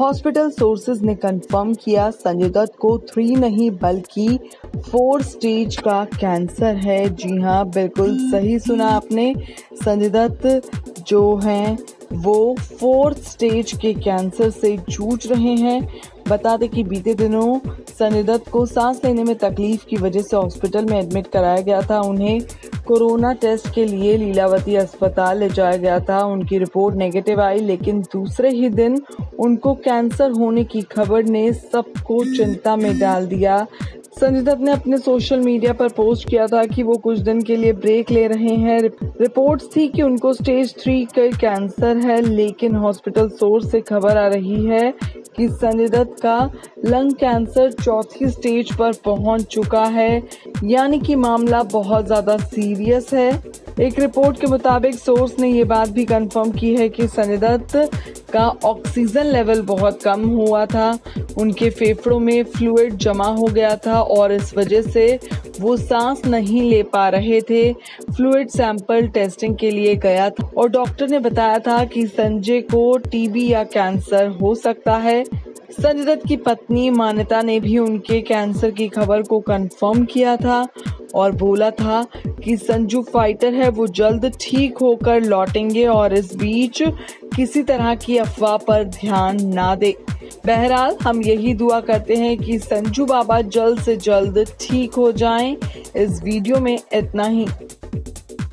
Hospital sources ने confirm किया, संजय दत्त को थ्री नहीं, बल्कि फोर स्टेज का कैंसर है। जी हाँ बिल्कुल सही सुना आपने। संजय दत्त जो हैं, वो फोर्थ स्टेज के कैंसर से जूझ रहे हैं। बता दें कि बीते दिनों संजय दत्त को सांस लेने में तकलीफ़ की वजह से हॉस्पिटल में एडमिट कराया गया था। उन्हें कोरोना टेस्ट के लिए लीलावती अस्पताल ले जाया गया था। उनकी रिपोर्ट नेगेटिव आई, लेकिन दूसरे ही दिन उनको कैंसर होने की खबर ने सबको चिंता में डाल दिया। संजय दत्त ने अपने सोशल मीडिया पर पोस्ट किया था कि वो कुछ दिन के लिए ब्रेक ले रहे हैं। रिपोर्ट्स थी कि उनको स्टेज थ्री का कैंसर है, लेकिन हॉस्पिटल सोर्स से खबर आ रही है कि संजय दत्त का लंग कैंसर चौथी स्टेज पर पहुँच चुका है। यानी कि मामला बहुत ज़्यादा सीरियस है। एक रिपोर्ट के मुताबिक सोर्स ने ये बात भी कंफर्म की है कि संजय दत्त का ऑक्सीजन लेवल बहुत कम हुआ था। उनके फेफड़ों में फ्लूड जमा हो गया था और इस वजह से वो सांस नहीं ले पा रहे थे। फ्लूड सैंपल टेस्टिंग के लिए गया था और डॉक्टर ने बताया था कि संजय को टीबी या कैंसर हो सकता है। संजय दत्त की पत्नी मान्यता ने भी उनके कैंसर की खबर को कंफर्म किया था। और बोला था कि संजू फाइटर है, वो जल्द ठीक होकर लौटेंगे और इस बीच किसी तरह की अफवाह पर ध्यान ना दे बहरहाल, हम यही दुआ करते हैं कि संजू बाबा जल्द से जल्द ठीक हो जाएँ। इस वीडियो में इतना ही